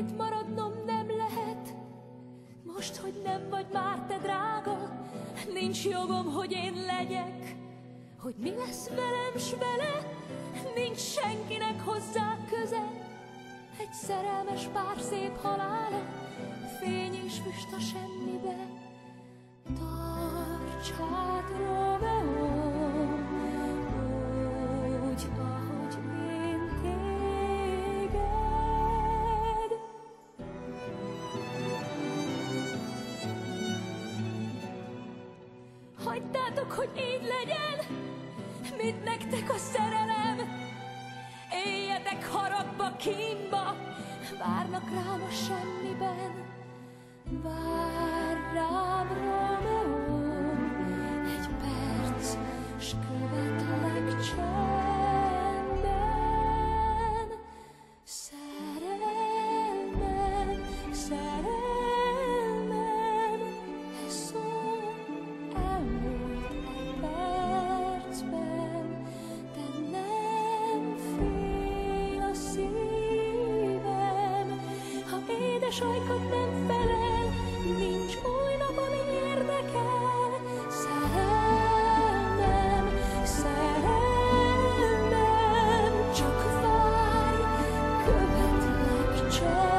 itt maradnom nem lehet. Most, hogy nem vagy már te drága, nincs jogom, hogy én legyek. Hogy mi lesz velem s vele, nincs senkinek hozzá köze. Egy szerelmes pár szép halála, fény és füst a semmibe. Tarts hát, Hagytátok, hogy így legyen, mit nektek a szerelem? Éljetek haragba, kínba, várnak rám a semmiben. Vár rám, Romeo, de sajkat nem felel, nincs új nap, ami érdekel. Szerelmem, szerelmem, csak várj, követlek csak.